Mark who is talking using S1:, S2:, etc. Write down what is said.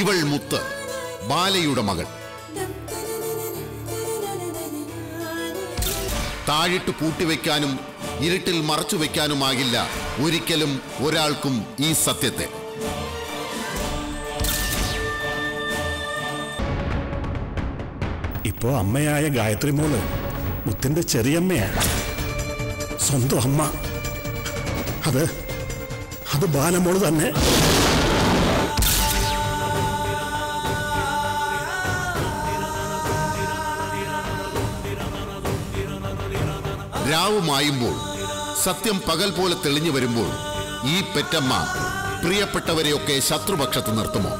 S1: ഇവൾ മുത്ത് ബാലയുടെ മകൾ. താഴിട്ട് പൂട്ടിവെക്കാനും ഇരുട്ടിൽ മറച്ചു വെക്കാനുമാകില്ല ഒരിക്കലും ഒരാൾക്കും ഈ സത്യത്തെ.
S2: ഇപ്പോ അമ്മയായ ഗായത്രി മോൾ മുത്തിന്റെ ചെറിയമ്മയാണ്. സ്വന്തം അമ്മ. അത് അത് ബാലമോൾ തന്നെ.
S1: രാവ് മായുമ്പോൾ സത്യം പകൽ പോലെ തെളിഞ്ഞു വരുമ്പോൾ ഈ പെറ്റമ്മ പ്രിയപ്പെട്ടവരെയൊക്കെ ശത്രുപക്ഷത്ത് നിർത്തുമോ?